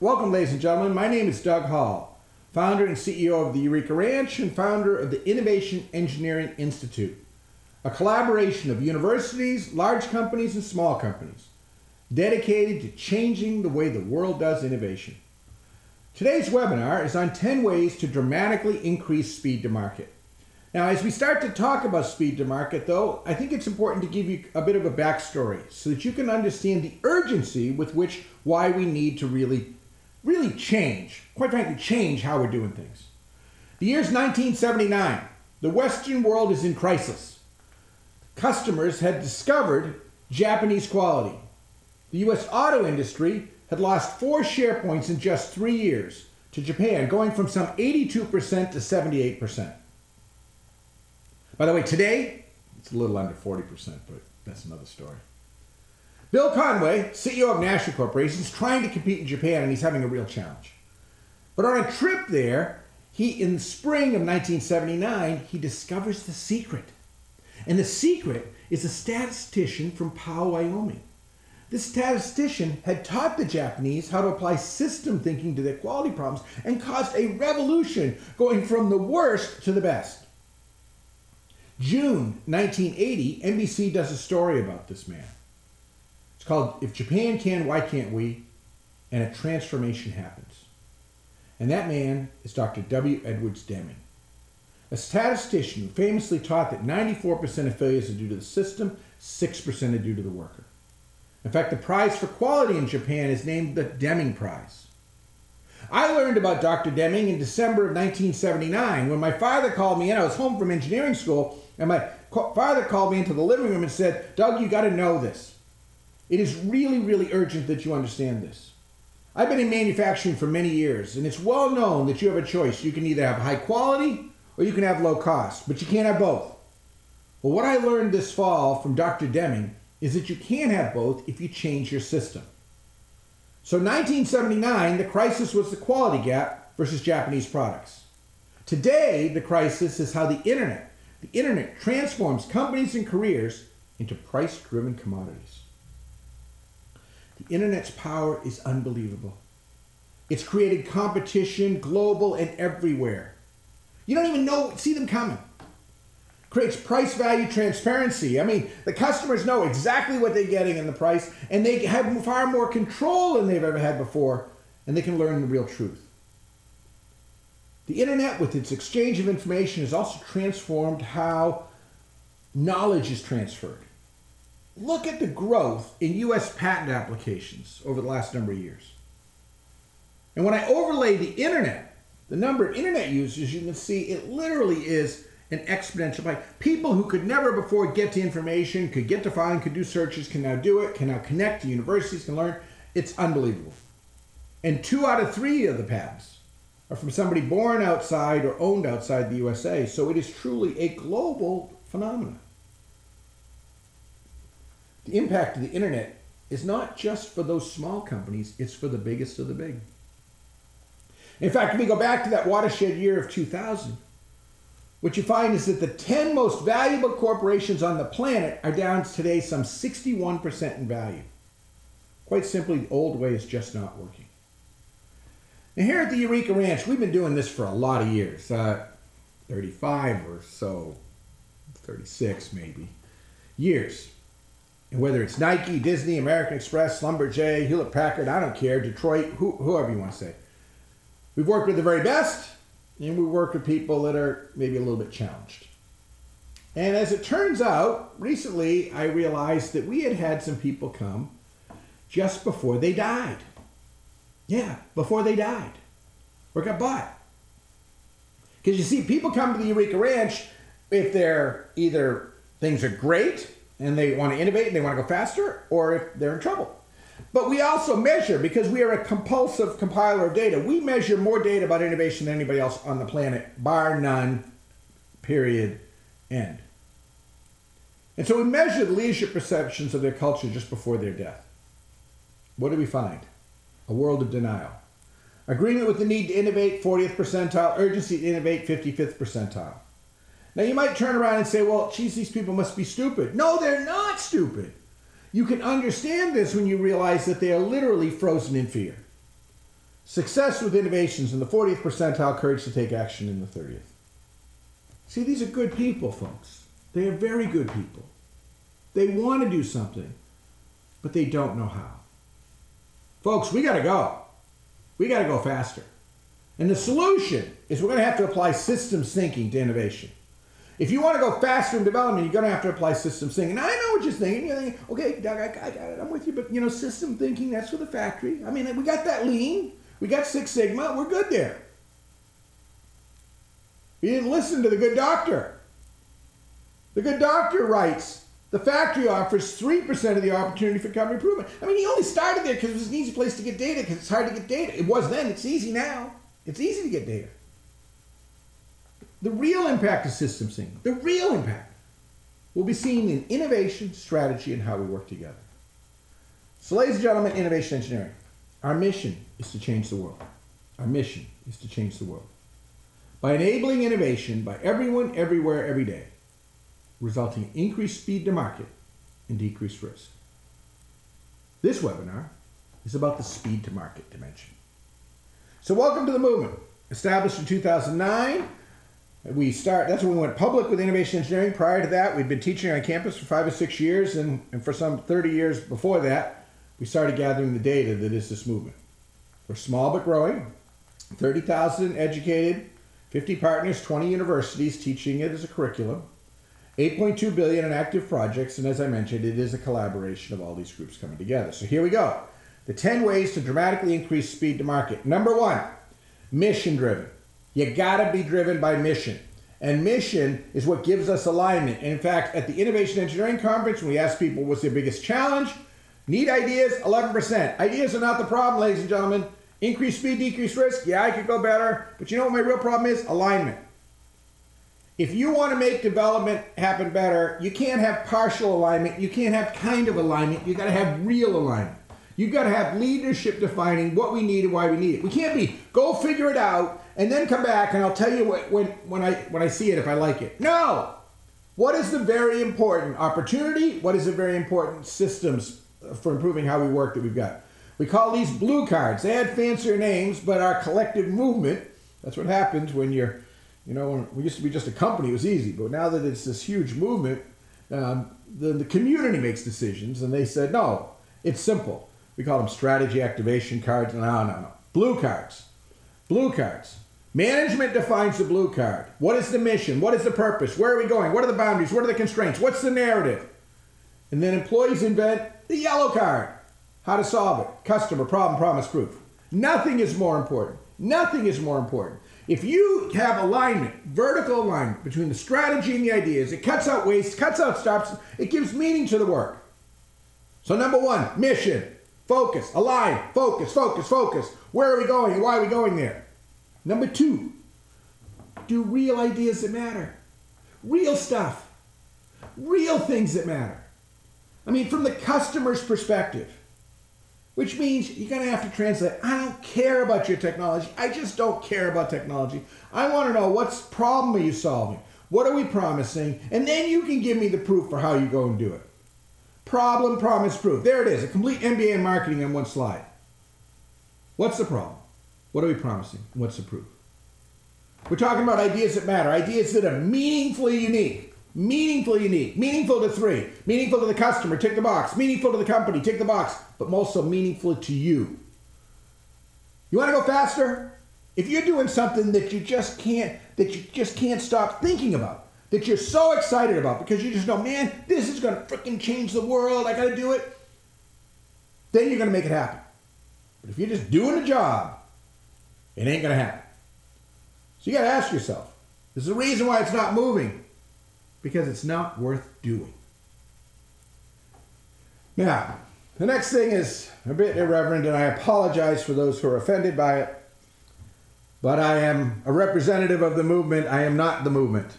Welcome, ladies and gentlemen. My name is Doug Hall, founder and CEO of the Eureka Ranch and founder of the Innovation Engineering Institute, a collaboration of universities, large companies, and small companies dedicated to changing the way the world does innovation. Today's webinar is on 10 ways to dramatically increase speed to market. Now, as we start to talk about speed to market, though, I think it's important to give you a bit of a backstory so that you can understand the urgency with which why we need to really, really change, quite frankly, change how we're doing things. The year's 1979. The Western world is in crisis. Customers had discovered Japanese quality. The U.S. auto industry had lost four share points in just three years to Japan, going from some 82% to 78%. By the way, today, it's a little under 40%, but that's another story. Bill Conway, CEO of Nashua Corporation, is trying to compete in Japan and he's having a real challenge. But on a trip there, he in the spring of 1979, he discovers the secret. And the secret is a statistician from Powell, Wyoming. This statistician had taught the Japanese how to apply system thinking to their quality problems and caused a revolution going from the worst to the best. June 1980, NBC does a story about this man. Called If Japan Can, Why Can't We? And a transformation happens. And that man is Dr. W. Edwards Deming, a statistician who famously taught that 94% of failures are due to the system, 6% are due to the worker. In fact, the prize for quality in Japan is named the Deming Prize. I learned about Dr. Deming in December of 1979 when my father called me in. I was home from engineering school, and my father called me into the living room and said, Doug, you got to know this. It is really, really urgent that you understand this. I've been in manufacturing for many years, and it's well known that you have a choice. You can either have high quality or you can have low cost, but you can't have both. Well, what I learned this fall from Dr. Deming is that you can have both if you change your system. So 1979, the crisis was the quality gap versus Japanese products. Today, the crisis is how the internet, the internet transforms companies and careers into price-driven commodities. The internet's power is unbelievable. It's created competition global and everywhere. You don't even know see them coming creates price value transparency. I mean, the customers know exactly what they're getting in the price, and they have far more control than they've ever had before, and they can learn the real truth. The internet, with its exchange of information, has also transformed how knowledge is transferred. Look at the growth in US patent applications over the last number of years. And when I overlay the internet, the number of internet users, you can see it literally is an exponential by people who could never before get to information, could get to find, could do searches, can now do it, can now connect to universities, can learn. It's unbelievable. And two out of three of the patents are from somebody born outside or owned outside the USA. So it is truly a global phenomenon. The impact of the internet is not just for those small companies, it's for the biggest of the big. In fact, if we go back to that watershed year of 2000, what you find is that the 10 most valuable corporations on the planet are down today some 61% in value. Quite simply, the old way is just not working. Now, here at the Eureka Ranch, we've been doing this for a lot of years uh, 35 or so, 36 maybe, years. And whether it's Nike, Disney, American Express, Schlumberger, Hewlett Packard, I don't care, Detroit, who, whoever you want to say. We've worked with the very best, and we work with people that are maybe a little bit challenged. And as it turns out, recently I realized that we had had some people come just before they died. Yeah, before they died or got bought. Because you see, people come to the Eureka Ranch if they're either things are great and they want to innovate and they want to go faster, or if they're in trouble. But we also measure, because we are a compulsive compiler of data, we measure more data about innovation than anybody else on the planet, bar none, period, end. And so we measure the leadership perceptions of their culture just before their death. What do we find? A world of denial. Agreement with the need to innovate, 40th percentile. Urgency to innovate, 55th percentile. Now you might turn around and say, well, geez, these people must be stupid. No, they're not stupid. You can understand this when you realize that they are literally frozen in fear. Success with innovations in the 40th percentile, courage to take action in the 30th. See, these are good people, folks. They are very good people. They want to do something, but they don't know how. Folks, we got to go. We got to go faster. And the solution is we're going to have to apply systems thinking to innovation. If you want to go faster in development, you're going to have to apply systems thinking. I know what you're thinking. You're thinking, okay, Doug, I, I got it. I'm with you. But, you know, system thinking, that's for the factory. I mean, we got that lean. We got Six Sigma. We're good there. We didn't listen to the good doctor. The good doctor writes, the factory offers 3% of the opportunity for company improvement. I mean, he only started there because it was an easy place to get data because it's hard to get data. It was then, it's easy now. It's easy to get data. The real impact of systems thinking, the real impact, will be seen in innovation, strategy, and how we work together. So, ladies and gentlemen, innovation engineering, our mission is to change the world. Our mission is to change the world. By enabling innovation by everyone, everywhere, every day, resulting in increased speed to market and decreased risk. This webinar is about the speed to market dimension. So welcome to the movement. Established in 2009, we start, that's when we went public with innovation engineering. Prior to that, we'd been teaching on campus for five or six years, and, and for some 30 years before that, we started gathering the data that is this movement. We're small but growing, 30,000 educated, 50 partners, 20 universities teaching it as a curriculum, 8.2 billion in active projects, and as I mentioned, it is a collaboration of all these groups coming together. So here we go. The 10 ways to dramatically increase speed to market. Number one, mission driven. You gotta be driven by mission. And mission is what gives us alignment. And in fact, at the Innovation Engineering Conference, we asked people what's their biggest challenge, need ideas, 11%. Ideas are not the problem, ladies and gentlemen. Increase speed, decrease risk. Yeah, I could go better. But you know what my real problem is? Alignment. If you want to make development happen better, you can't have partial alignment. You can't have kind of alignment. You got to have real alignment. You've got to have leadership defining what we need and why we need it. We can't be go figure it out and then come back and I'll tell you what, when when I when I see it if I like it. No. What is the very important opportunity? What is the very important systems for improving how we work that we've got? We call these blue cards. They had fancier names, but our collective movement, that's what happens when you're, you know, when we used to be just a company, it was easy. But now that it's this huge movement, um, the, the community makes decisions. And they said, no, it's simple. We call them strategy activation cards. No, no, no. Blue cards. Blue cards. Management defines the blue card. What is the mission? What is the purpose? Where are we going? What are the boundaries? What are the constraints? What's the narrative? And then employees invent the yellow card. How to solve it. Customer, problem, promise, proof. Nothing is more important. Nothing is more important. If you have alignment, vertical alignment between the strategy and the ideas, it cuts out waste, cuts out stops, it gives meaning to the work. So, number one, mission, focus, align, focus, focus, focus. Where are we going? Why are we going there? Number two, do real ideas that matter, real stuff, real things that matter. I mean, from the customer's perspective which means you're going to have to translate. I don't care about your technology. I just don't care about technology. I want to know what's problem are you solving? What are we promising? And then you can give me the proof for how you go and do it. Problem, promise, proof. There it is, a complete MBA in marketing on one slide. What's the problem? What are we promising? What's the proof? We're talking about ideas that matter, ideas that are meaningfully unique. Meaningful, unique. Meaningful to three. Meaningful to the customer, tick the box. Meaningful to the company, tick the box. But most so meaningful to you. You want to go faster? If you're doing something that you just can't, that you just can't stop thinking about, that you're so excited about because you just know, man, this is going to freaking change the world. I got to do it. Then you're going to make it happen. But if you're just doing a job, it ain't going to happen. So you got to ask yourself, there's a reason why it's not moving because it's not worth doing. Now, the next thing is a bit irreverent, and I apologize for those who are offended by it. But I am a representative of the movement. I am not the movement.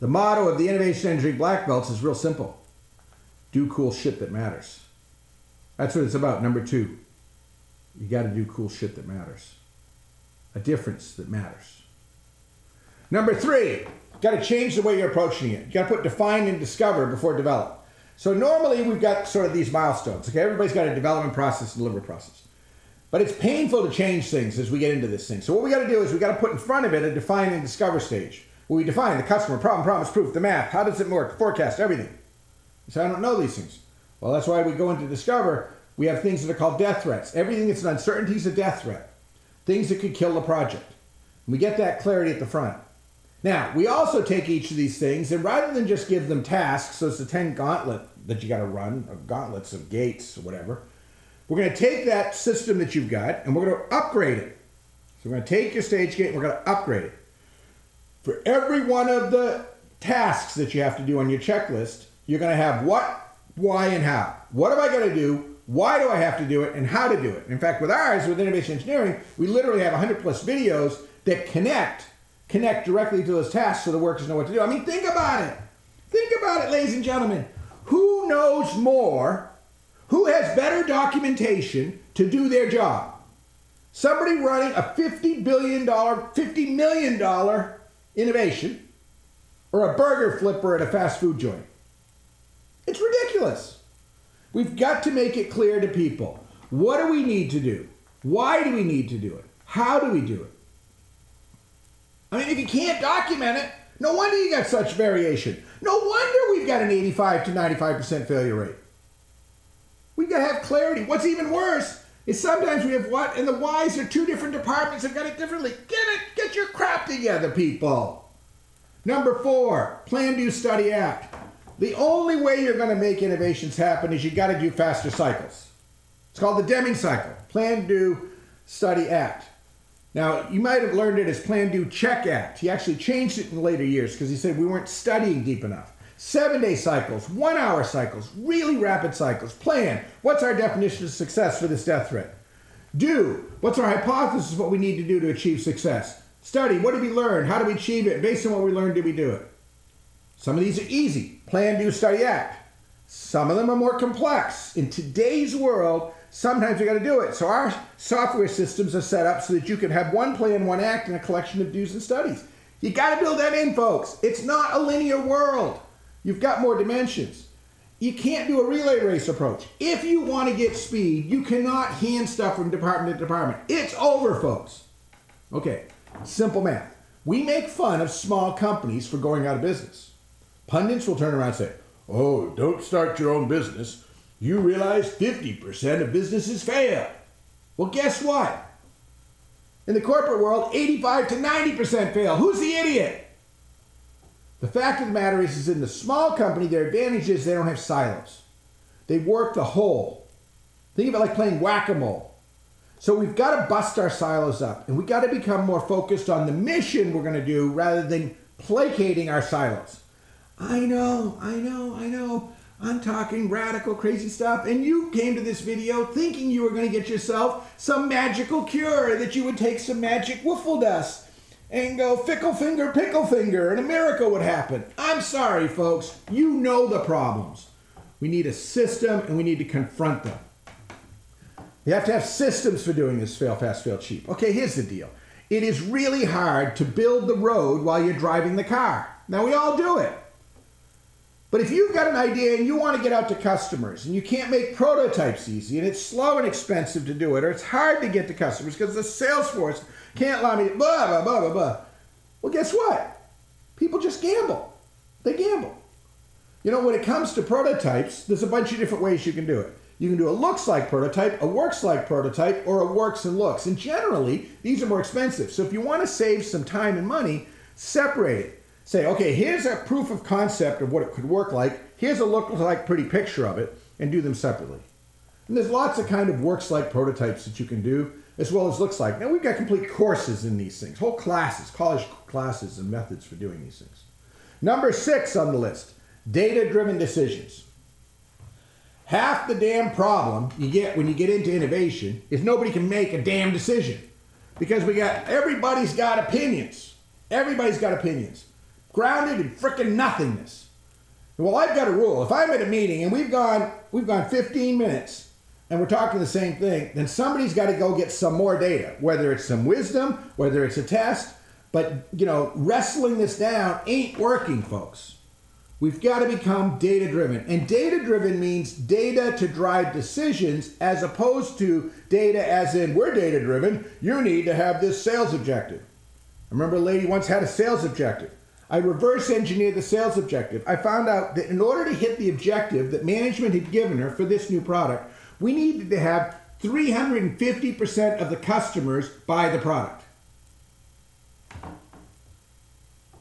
The motto of the Innovation Engineering Black Belts is real simple do cool shit that matters. That's what it's about. Number two, you got to do cool shit that matters, a difference that matters. Number three, got to change the way you're approaching it. You got to put define and discover before develop. So normally we've got sort of these milestones. Okay, everybody's got a development process, delivery process. But it's painful to change things as we get into this thing. So what we got to do is we got to put in front of it a define and discover stage. Where we define the customer, problem, promise, proof, the math, how does it work, forecast, everything. So I don't know these things. Well, that's why we go into discover. We have things that are called death threats. Everything that's an uncertainty is a death threat. Things that could kill the project. We get that clarity at the front. Now, we also take each of these things and rather than just give them tasks, so it's a 10 gauntlet that you got to run, or gauntlets of gates or whatever, we're going to take that system that you've got and we're going to upgrade it. So we're going to take your stage gate and we're going to upgrade it. For every one of the tasks that you have to do on your checklist, you're going to have what, why, and how. What am I going to do? Why do I have to do it? And how to do it? In fact, with ours, with Innovation Engineering, we literally have 100 plus videos that connect connect directly to those tasks so the workers know what to do. I mean, think about it. Think about it, ladies and gentlemen. Who knows more? Who has better documentation to do their job? Somebody running a $50 billion, $50 million innovation or a burger flipper at a fast food joint. It's ridiculous. We've got to make it clear to people. What do we need to do? Why do we need to do it? How do we do it? I mean, if you can't document it, no wonder you got such variation. No wonder we've got an 85 to 95% failure rate. We've got to have clarity. What's even worse is sometimes we have what, and the whys are two different departments have got it differently. Get it, get your crap together, people. Number four, plan, do, study, act. The only way you're going to make innovations happen is you got to do faster cycles. It's called the Deming cycle. Plan, do, study, act. Now, you might have learned it as Plan, Do, Check Act. He actually changed it in later years because he said we weren't studying deep enough. Seven day cycles, one hour cycles, really rapid cycles. Plan, what's our definition of success for this death threat? Do, what's our hypothesis of what we need to do to achieve success? Study, what did we learn? How do we achieve it? Based on what we learned, did we do it? Some of these are easy. Plan, do, study, act. Some of them are more complex. In today's world, sometimes we got to do it. So our software systems are set up so that you can have one plan, one act, and a collection of do's and studies. You got to build that in, folks. It's not a linear world. You've got more dimensions. You can't do a relay race approach. If you want to get speed, you cannot hand stuff from department to department. It's over, folks. Okay, simple math. We make fun of small companies for going out of business. Pundits will turn around and say, Oh, don't start your own business you realize 50% of businesses fail. Well, guess what? In the corporate world, 85 to 90% fail. Who's the idiot? The fact of the matter is, is in the small company, their advantage is they don't have silos. They work the whole. Think of it like playing whack-a-mole. So we've got to bust our silos up, and we've got to become more focused on the mission we're going to do rather than placating our silos. I know, I know, I know. I'm talking radical, crazy stuff. And you came to this video thinking you were going to get yourself some magical cure, that you would take some magic wiffle dust and go fickle finger, pickle finger, and a miracle would happen. I'm sorry, folks. You know the problems. We need a system and we need to confront them. You have to have systems for doing this fail fast, fail cheap. Okay, here's the deal. It is really hard to build the road while you're driving the car. Now, we all do it. But if you've got an idea and you want to get out to customers and you can't make prototypes easy and it's slow and expensive to do it or it's hard to get to customers because the sales force can't allow me to blah, blah, blah, blah, blah. Well, guess what? People just gamble. They gamble. You know, when it comes to prototypes, there's a bunch of different ways you can do it. You can do a looks like prototype, a works like prototype, or a works and looks. And generally, these are more expensive. So if you want to save some time and money, separate it say, okay, here's a proof of concept of what it could work like. Here's a look like pretty picture of it, and do them separately. And there's lots of kind of works like prototypes that you can do, as well as looks like. Now we've got complete courses in these things, whole classes, college classes and methods for doing these things. Number six on the list, data-driven decisions. Half the damn problem you get when you get into innovation is nobody can make a damn decision. Because we got everybody's got opinions. Everybody's got opinions grounded in frickin' nothingness. Well, I've got a rule. If I'm at a meeting and we've gone we've gone 15 minutes and we're talking the same thing, then somebody's got to go get some more data, whether it's some wisdom, whether it's a test. But you know, wrestling this down ain't working, folks. We've got to become data driven. And data driven means data to drive decisions as opposed to data as in we're data driven. You need to have this sales objective. I remember a lady once had a sales objective. I reverse engineered the sales objective. I found out that in order to hit the objective that management had given her for this new product, we needed to have 350% of the customers buy the product.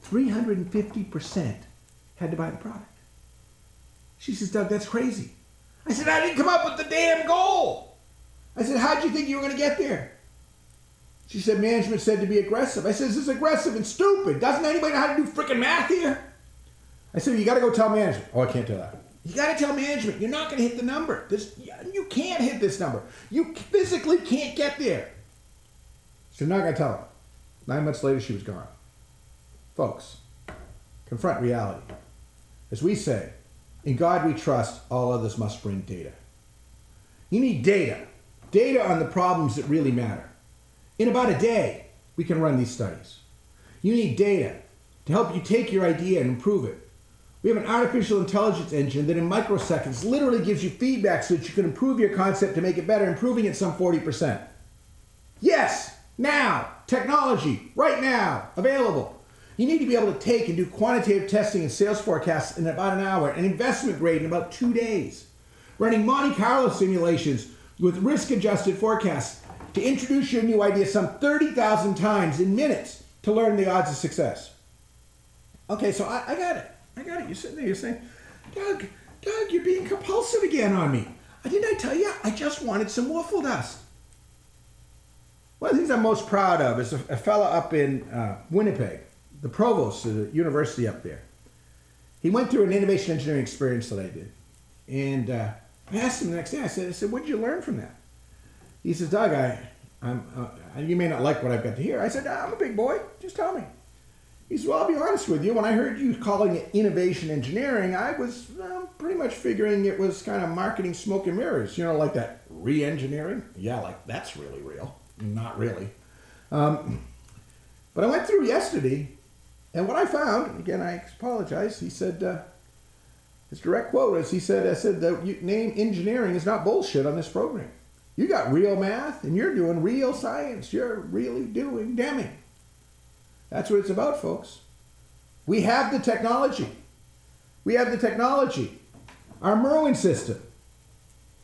350% had to buy the product. She says, Doug, that's crazy. I said, I didn't come up with the damn goal. I said, how'd you think you were going to get there? She said, management said to be aggressive. I said, this is aggressive and stupid. Doesn't anybody know how to do freaking math here? I said, you got to go tell management. Oh, I can't tell that. You got to tell management you're not going to hit the number. This, you can't hit this number. You physically can't get there. I'm not going to tell them. Nine months later, she was gone. Folks, confront reality. As we say, in God we trust, all others must bring data. You need data. Data on the problems that really matter. In about a day, we can run these studies. You need data to help you take your idea and improve it. We have an artificial intelligence engine that in microseconds literally gives you feedback so that you can improve your concept to make it better, improving it some 40%. Yes, now, technology, right now, available. You need to be able to take and do quantitative testing and sales forecasts in about an hour and investment grade in about two days. Running Monte Carlo simulations with risk adjusted forecasts to introduce your new idea some 30,000 times in minutes to learn the odds of success. Okay, so I, I got it. I got it. You're sitting there, you're saying, Doug, Doug, you're being compulsive again on me. I didn't I tell you? I just wanted some waffle dust. One of the things I'm most proud of is a, a up in uh, Winnipeg, the provost of the university up there. He went through an innovation engineering experience that I did. And uh, I asked him the next day, I said, I said, what did you learn from that? He says, Doug, I, I'm, uh, you may not like what I've got to hear. I said, I'm a big boy. Just tell me. He said, Well, I'll be honest with you. When I heard you calling it innovation engineering, I was um, pretty much figuring it was kind of marketing smoke and mirrors. You know, like that re engineering. Yeah, like that's really real. Not really. Um, but I went through yesterday, and what I found, again, I apologize. He said, uh, his direct quote is he said, I said, the name engineering is not bullshit on this program. You got real math, and you're doing real science. You're really doing Deming. That's what it's about, folks. We have the technology. We have the technology. Our Merwyn system.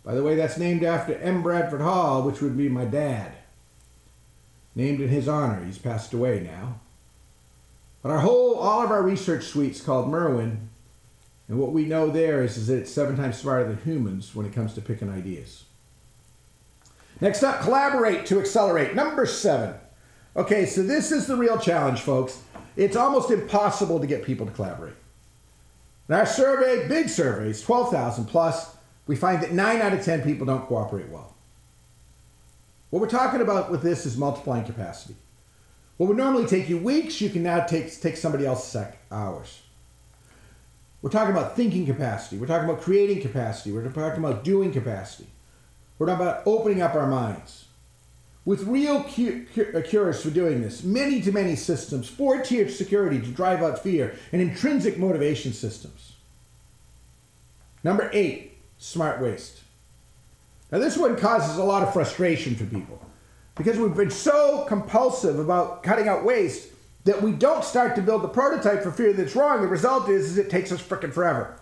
By the way, that's named after M. Bradford Hall, which would be my dad. Named in his honor. He's passed away now. But our whole, all of our research suite's called Merwyn. And what we know there is, is that it's seven times smarter than humans when it comes to picking ideas. Next up, collaborate to accelerate. Number seven. Okay, so this is the real challenge, folks. It's almost impossible to get people to collaborate. In our survey, big surveys, 12,000 plus, we find that 9 out of 10 people don't cooperate well. What we're talking about with this is multiplying capacity. What would normally take you weeks, you can now take, take somebody else's sec hours. We're talking about thinking capacity. We're talking about creating capacity. We're talking about doing capacity. We're talking about opening up our minds with real uh, cures for doing this, many to many systems, four tiered security to drive out fear, and intrinsic motivation systems. Number eight, smart waste. Now, this one causes a lot of frustration for people because we've been so compulsive about cutting out waste that we don't start to build the prototype for fear that it's wrong. The result is, is it takes us frickin' forever.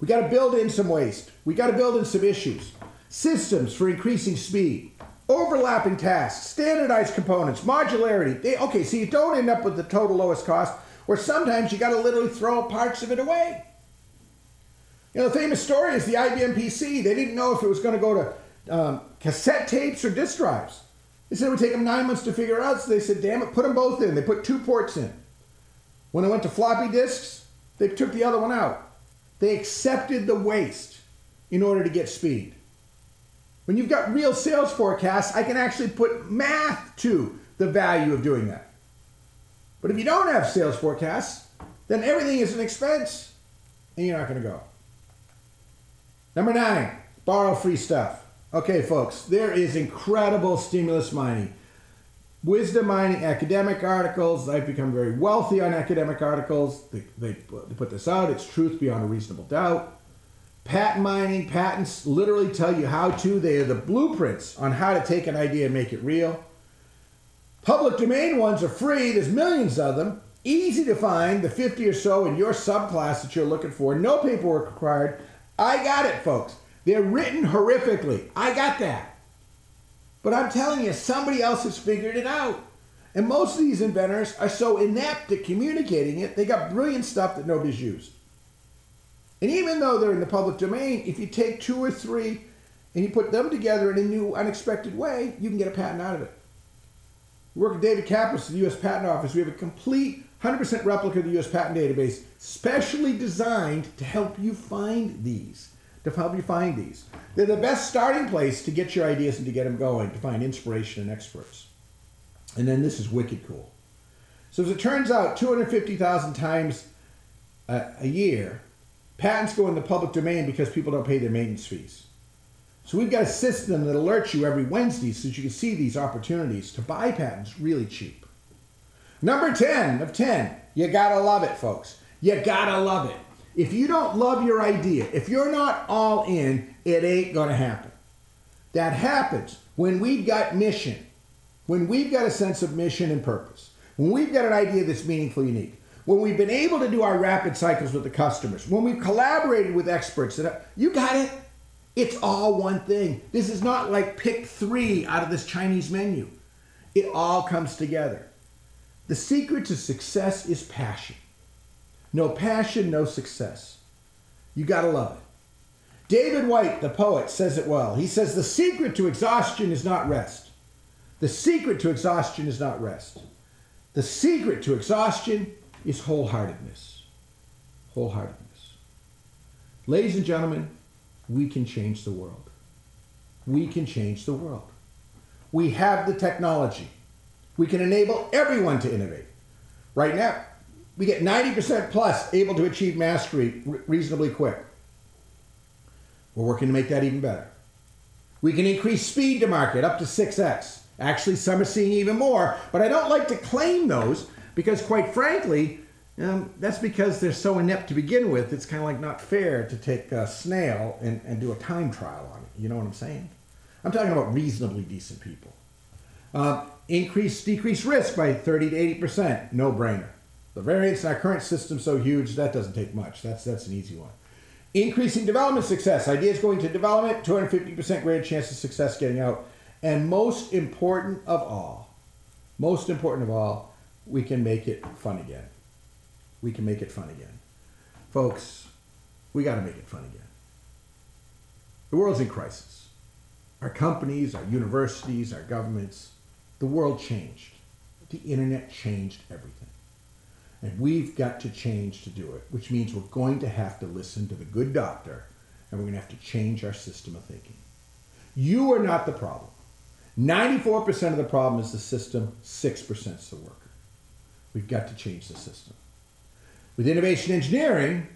We got to build in some waste. We got to build in some issues. Systems for increasing speed overlapping tasks, standardized components, modularity. They, okay, so you don't end up with the total lowest cost, where sometimes you got to literally throw parts of it away. You know, the famous story is the IBM PC. They didn't know if it was going to go to um, cassette tapes or disk drives. They said it would take them nine months to figure out, so they said, damn it, put them both in. They put two ports in. When it went to floppy disks, they took the other one out. They accepted the waste in order to get speed. When you've got real sales forecasts, I can actually put math to the value of doing that. But if you don't have sales forecasts, then everything is an expense and you're not going to go. Number nine, borrow free stuff. Okay, folks, there is incredible stimulus mining. wisdom mining academic articles. I've become very wealthy on academic articles. They, they, they put this out. It's truth beyond a reasonable doubt. Patent mining, patents literally tell you how to. They are the blueprints on how to take an idea and make it real. Public domain ones are free. There's millions of them. Easy to find, the 50 or so in your subclass that you're looking for. No paperwork required. I got it, folks. They're written horrifically. I got that. But I'm telling you, somebody else has figured it out. And most of these inventors are so inept at communicating it, they got brilliant stuff that nobody's used. And even though they're in the public domain, if you take two or three and you put them together in a new, unexpected way, you can get a patent out of it. We work with David Kappos at the U.S. Patent Office. We have a complete 100% replica of the U.S. Patent Database, specially designed to help you find these. To help you find these. They're the best starting place to get your ideas and to get them going, to find inspiration and experts. And then this is wicked cool. So as it turns out, 250,000 times a, a year, patents go in the public domain because people don't pay their maintenance fees. So we've got a system that alerts you every Wednesday so that you can see these opportunities to buy patents really cheap. Number 10 of 10, you gotta love it, folks. You gotta love it. If you don't love your idea, if you're not all in, it ain't gonna happen. That happens when we've got mission, when we've got a sense of mission and purpose, when we've got an idea that's meaningful, unique, when we've been able to do our rapid cycles with the customers, when we've collaborated with experts, you got it. It's all one thing. This is not like pick three out of this Chinese menu. It all comes together. The secret to success is passion. No passion, no success. You got to love it. David Whyte, the poet, says it well. He says, The secret to exhaustion is not rest. The secret to exhaustion is not rest. The secret to exhaustion is wholeheartedness. Wholeheartedness. Ladies and gentlemen, we can change the world. We can change the world. We have the technology. We can enable everyone to innovate. Right now, we get 90% plus able to achieve mastery reasonably quick. We're working to make that even better. We can increase speed to market up to 6x. Actually, some are seeing even more, but I don't like to claim those because, quite frankly, um, that's because they're so inept to begin with. It's kind of like not fair to take a snail and, and do a time trial on it. You know what I'm saying? I'm talking about reasonably decent people. Uh, increase, decrease risk by 30 to 80%. No brainer. The variance in our current system so huge, that doesn't take much. That's, that's an easy one. Increasing development success. Ideas going to development, 250% greater chance of success getting out. And most important of all, most important of all, we can make it fun again. We can make it fun again. Folks, we got to make it fun again. The world's in crisis. Our companies, our universities, our governments, the world changed. The internet changed everything. And we've got to change to do it, which means we're going to have to listen to the good doctor and we're going to have to change our system of thinking. You are not the problem. 94% of the problem is the system, 6% is the worker. We've got to change the system. With innovation engineering,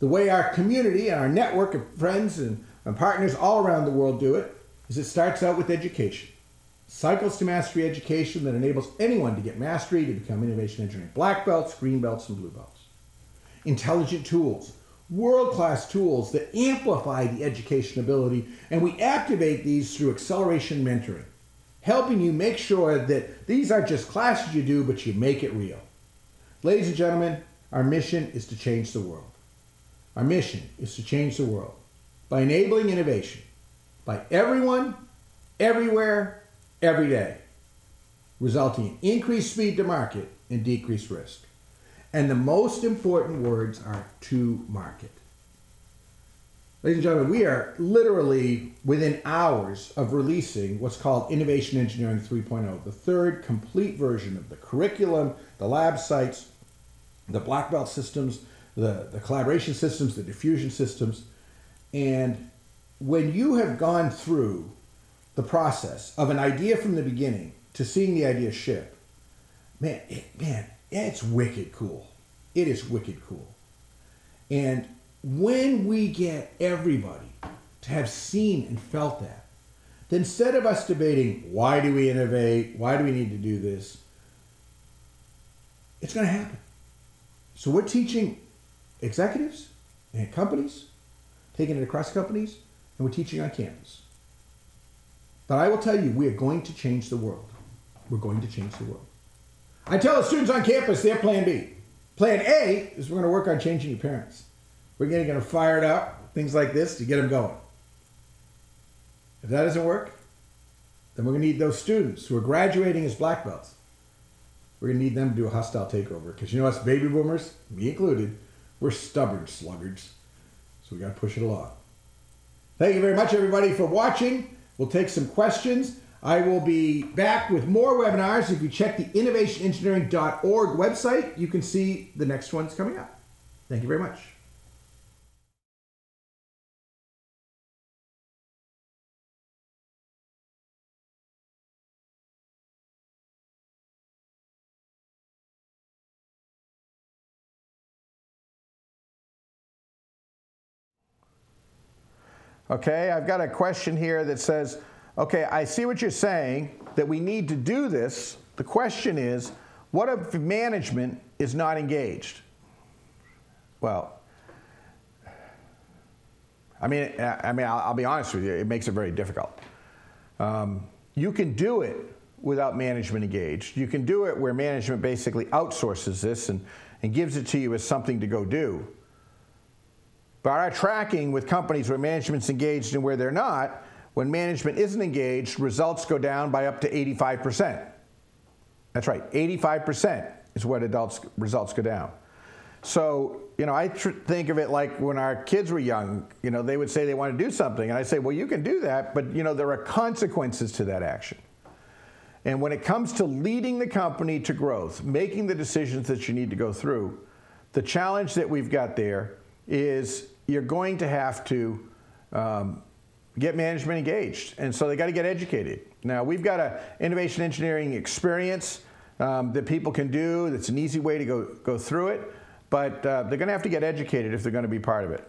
the way our community and our network of friends and, and partners all around the world do it is it starts out with education. Cycles to Mastery education that enables anyone to get mastery to become innovation engineering black belts, green belts, and blue belts. Intelligent tools, world class tools that amplify the education ability, and we activate these through acceleration mentoring, helping you make sure that these aren't just classes you do, but you make it real. Ladies and gentlemen, our mission is to change the world. Our mission is to change the world by enabling innovation by everyone, everywhere, every day, resulting in increased speed to market and decreased risk. And the most important words are to market. Ladies and gentlemen, we are literally within hours of releasing what's called Innovation Engineering 3.0, the third complete version of the curriculum, the lab sites, the black belt systems, the, the collaboration systems, the diffusion systems. And when you have gone through the process of an idea from the beginning to seeing the idea ship, man, it, man, it's wicked cool. It is wicked cool. And when we get everybody to have seen and felt that, then instead of us debating why do we innovate, why do we need to do this, it's going to happen. So we're teaching executives and companies, taking it across companies, and we're teaching on campus. But I will tell you, we are going to change the world. We're going to change the world. I tell the students on campus their plan B. Plan A is we're going to work on changing your parents. We're getting them fired up, things like this, to get them going. If that doesn't work, then we're going to need those students who are graduating as black belts. We're going to need them to do a hostile takeover. Because you know us baby boomers, me included, we're stubborn sluggards. So we got to push it along. Thank you very much, everybody, for watching. We'll take some questions. I will be back with more webinars. If you check the innovationengineering.org website, you can see the next ones coming up. Thank you very much. Okay, I've got a question here that says, okay, I see what you're saying, that we need to do this. The question is, what if management is not engaged? Well, I mean, I mean, I'll, I'll be honest with you, it makes it very difficult. Um, you can do it without management engaged. You can do it where management basically outsources this and, and gives it to you as something to go do. By our tracking with companies where management's engaged and where they're not, when management isn't engaged, results go down by up to 85%. That's right, 85% is what adults results go down. So, you know, I think of it like when our kids were young, you know, they would say they want to do something. And I say, well, you can do that, but, you know, there are consequences to that action. And when it comes to leading the company to growth, making the decisions that you need to go through, the challenge that we've got there is you're going to have to um, get management engaged. And so they got to get educated. Now, we've got an innovation engineering experience um, that people can do. That's an easy way to go, go through it. But uh, they're going to have to get educated if they're going to be part of it.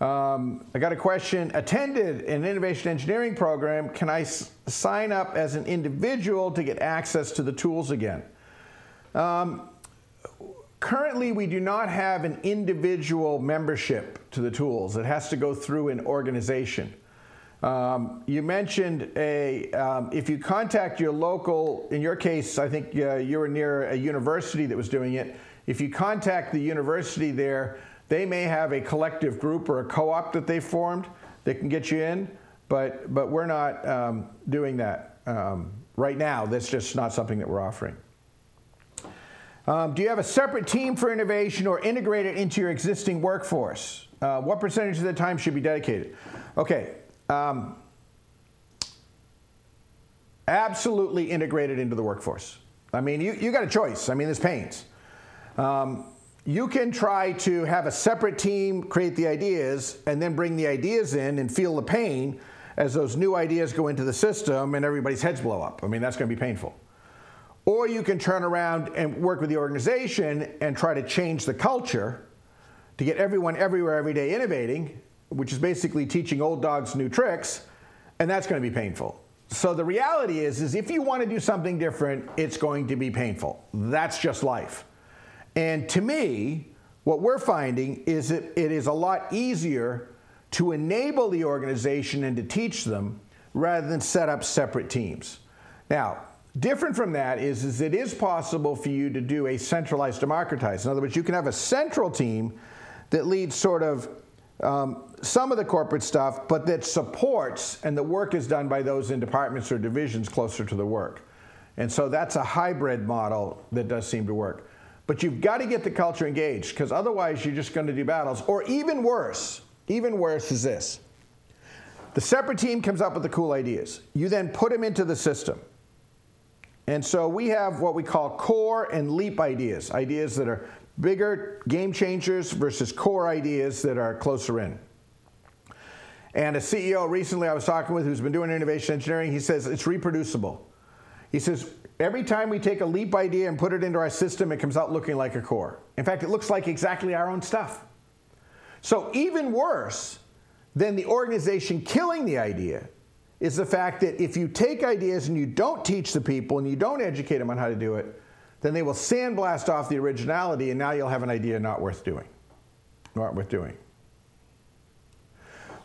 Um, I got a question. Attended an innovation engineering program. Can I sign up as an individual to get access to the tools again? Um, Currently, we do not have an individual membership to the tools. It has to go through an organization. Um, you mentioned a, um, if you contact your local, in your case, I think uh, you were near a university that was doing it. If you contact the university there, they may have a collective group or a co-op that they formed that can get you in, but, but we're not um, doing that um, right now. That's just not something that we're offering. Um, do you have a separate team for innovation or integrate it into your existing workforce? Uh, what percentage of the time should be dedicated? Okay. Um, absolutely integrated into the workforce. I mean, you, you got a choice. I mean, there's pains. Um, you can try to have a separate team create the ideas and then bring the ideas in and feel the pain as those new ideas go into the system and everybody's heads blow up. I mean, that's going to be painful. Or you can turn around and work with the organization and try to change the culture to get everyone everywhere every day innovating, which is basically teaching old dogs new tricks, and that's going to be painful. So the reality is is if you want to do something different, it's going to be painful. That's just life. And to me, what we're finding is that it is a lot easier to enable the organization and to teach them rather than set up separate teams. Now, Different from that is, is it is possible for you to do a centralized democratized. In other words, you can have a central team that leads sort of um, some of the corporate stuff, but that supports and the work is done by those in departments or divisions closer to the work. And so that's a hybrid model that does seem to work. But you've got to get the culture engaged because otherwise you're just going to do battles. Or even worse, even worse is this. The separate team comes up with the cool ideas. You then put them into the system. And so we have what we call core and leap ideas, ideas that are bigger game changers versus core ideas that are closer in. And a CEO recently I was talking with who's been doing innovation engineering, he says it's reproducible. He says every time we take a leap idea and put it into our system, it comes out looking like a core. In fact, it looks like exactly our own stuff. So even worse than the organization killing the idea is the fact that if you take ideas and you don't teach the people and you don't educate them on how to do it, then they will sandblast off the originality and now you'll have an idea not worth doing. Not worth doing.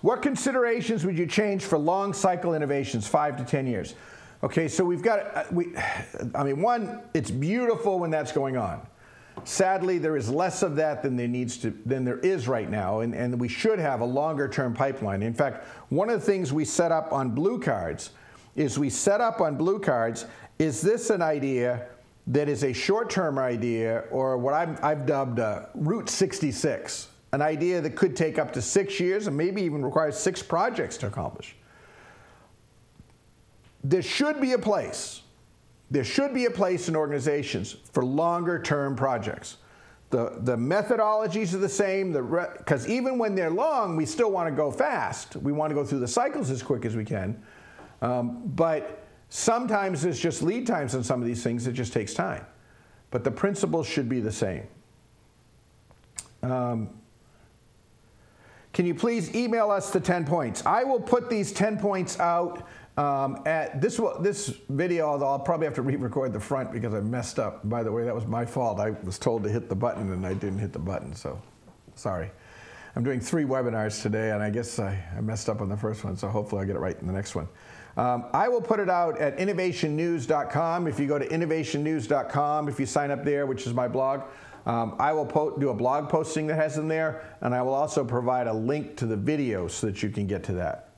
What considerations would you change for long cycle innovations, five to 10 years? Okay, so we've got, uh, we, I mean, one, it's beautiful when that's going on. Sadly, there is less of that than there needs to than there is right now, and, and we should have a longer term pipeline. In fact, one of the things we set up on blue cards is we set up on blue cards, is this an idea that is a short term idea or what i have dubbed uh, Route 66, an idea that could take up to six years and maybe even require six projects to accomplish? There should be a place there should be a place in organizations for longer term projects. The, the methodologies are the same, because even when they're long, we still want to go fast. We want to go through the cycles as quick as we can. Um, but sometimes there's just lead times on some of these things, it just takes time. But the principles should be the same. Um, can you please email us the 10 points? I will put these 10 points out um, at this this video, although I'll probably have to re-record the front because I messed up. By the way, that was my fault. I was told to hit the button and I didn't hit the button, so sorry. I'm doing three webinars today, and I guess I, I messed up on the first one, so hopefully I'll get it right in the next one. Um, I will put it out at innovationnews.com. If you go to innovationnews.com, if you sign up there, which is my blog, um, I will do a blog posting that has them there, and I will also provide a link to the video so that you can get to that.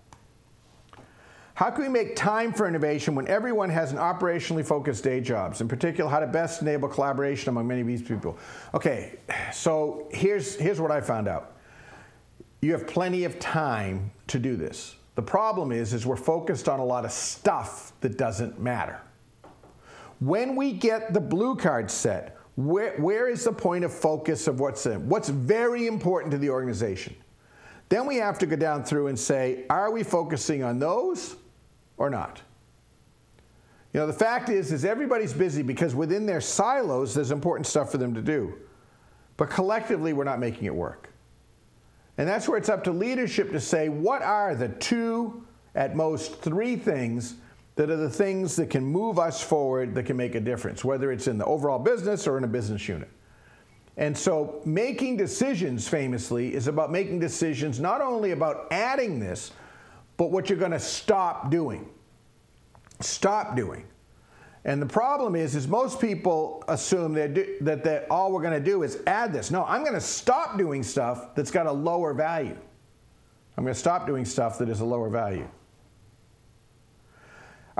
How can we make time for innovation when everyone has an operationally focused day jobs? In particular, how to best enable collaboration among many of these people. Okay, so here's, here's what I found out. You have plenty of time to do this. The problem is, is we're focused on a lot of stuff that doesn't matter. When we get the blue card set, where, where is the point of focus of what's in? What's very important to the organization? Then we have to go down through and say, are we focusing on those or not? You know, the fact is, is everybody's busy because within their silos, there's important stuff for them to do. But collectively, we're not making it work. And that's where it's up to leadership to say, what are the two, at most three things that are the things that can move us forward, that can make a difference, whether it's in the overall business or in a business unit. And so making decisions, famously, is about making decisions not only about adding this, but what you're going to stop doing. Stop doing. And the problem is, is most people assume do, that they, all we're going to do is add this. No, I'm going to stop doing stuff that's got a lower value. I'm going to stop doing stuff that is a lower value.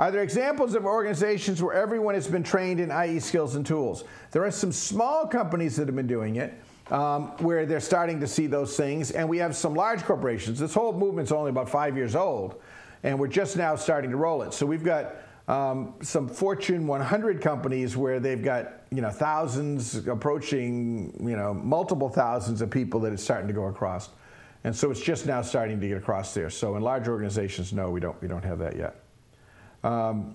Are there examples of organizations where everyone has been trained in IE skills and tools? There are some small companies that have been doing it um, where they're starting to see those things. And we have some large corporations. This whole movement's only about five years old, and we're just now starting to roll it. So we've got um, some Fortune 100 companies where they've got you know thousands approaching you know multiple thousands of people that it's starting to go across, and so it's just now starting to get across there. So in large organizations, no, we don't we don't have that yet. Um,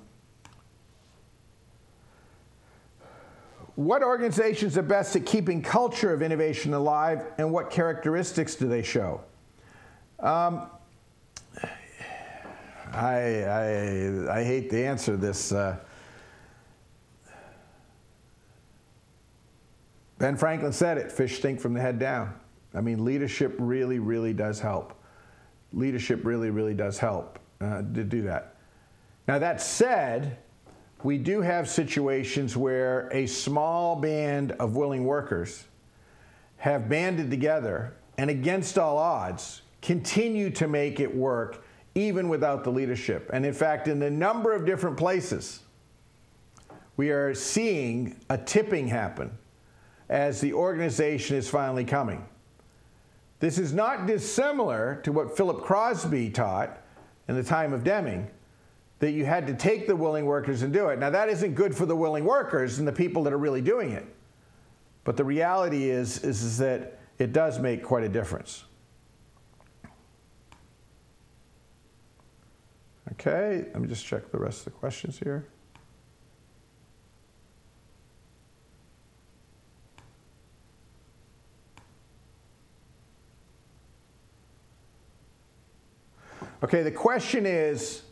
What organizations are best at keeping culture of innovation alive, and what characteristics do they show? Um, I, I, I, hate to answer this. Uh, ben Franklin said it fish stink from the head down. I mean, leadership really, really does help. Leadership really, really does help uh, to do that. Now, that said, we do have situations where a small band of willing workers have banded together and against all odds continue to make it work even without the leadership. And in fact, in a number of different places, we are seeing a tipping happen as the organization is finally coming. This is not dissimilar to what Philip Crosby taught in the time of Deming, that you had to take the willing workers and do it. Now, that isn't good for the willing workers and the people that are really doing it. But the reality is, is, is that it does make quite a difference. Okay, let me just check the rest of the questions here. Okay, the question is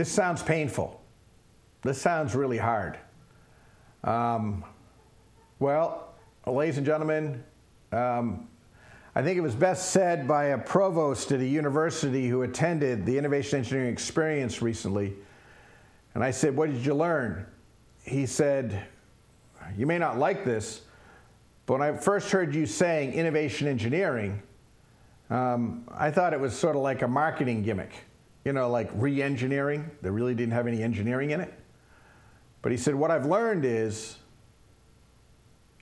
This sounds painful. This sounds really hard. Um, well, ladies and gentlemen, um, I think it was best said by a provost at a university who attended the Innovation Engineering Experience recently. And I said, What did you learn? He said, You may not like this, but when I first heard you saying innovation engineering, um, I thought it was sort of like a marketing gimmick, you know, like re engineering. They really didn't have any engineering in it. But he said, What I've learned is,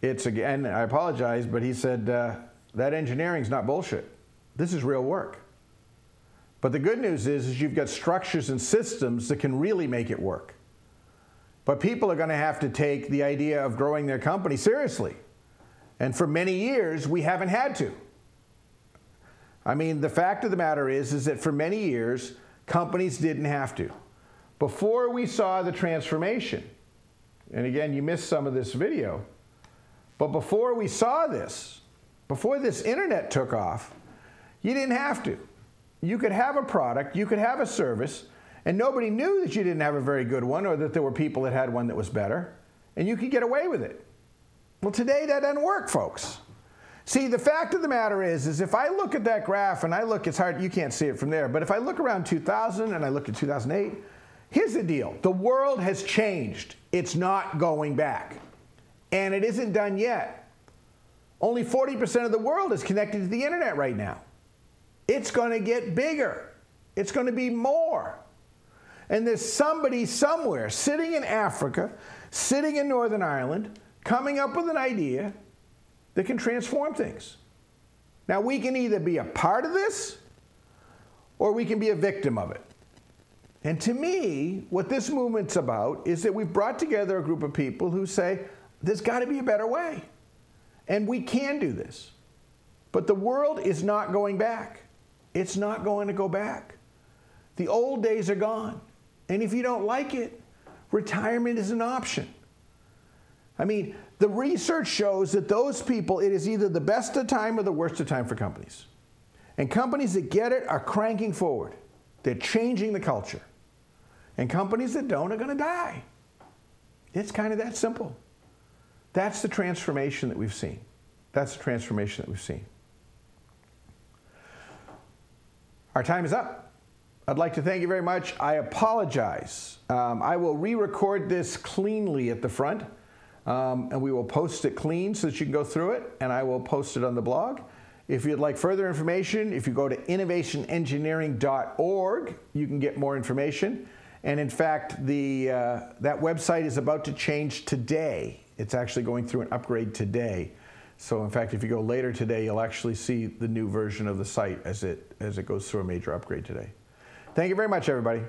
it's again, I apologize, but he said, uh, that engineering's not bullshit. This is real work. But the good news is, is you've got structures and systems that can really make it work. But people are going to have to take the idea of growing their company seriously. And for many years, we haven't had to. I mean, the fact of the matter is, is that for many years, companies didn't have to. Before we saw the transformation, and again, you missed some of this video, but before we saw this, before this internet took off, you didn't have to. You could have a product, you could have a service, and nobody knew that you didn't have a very good one or that there were people that had one that was better, and you could get away with it. Well, today that doesn't work, folks. See, the fact of the matter is, is if I look at that graph and I look, it's hard, you can't see it from there, but if I look around 2000 and I look at 2008, here's the deal. The world has changed. It's not going back. And it isn't done yet. Only 40% of the world is connected to the internet right now. It's going to get bigger. It's going to be more. And there's somebody somewhere sitting in Africa, sitting in Northern Ireland, coming up with an idea that can transform things. Now, we can either be a part of this or we can be a victim of it. And to me, what this movement's about is that we've brought together a group of people who say, there's got to be a better way. And we can do this. But the world is not going back. It's not going to go back. The old days are gone. And if you don't like it, retirement is an option. I mean, the research shows that those people, it is either the best of time or the worst of time for companies. And companies that get it are cranking forward. They're changing the culture. And companies that don't are going to die. It's kind of that simple. That's the transformation that we've seen. That's the transformation that we've seen. Our time is up. I'd like to thank you very much. I apologize. Um, I will re record this cleanly at the front, um, and we will post it clean so that you can go through it, and I will post it on the blog. If you'd like further information, if you go to innovationengineering.org, you can get more information. And in fact, the, uh, that website is about to change today. It's actually going through an upgrade today. So in fact, if you go later today, you'll actually see the new version of the site as it, as it goes through a major upgrade today. Thank you very much, everybody.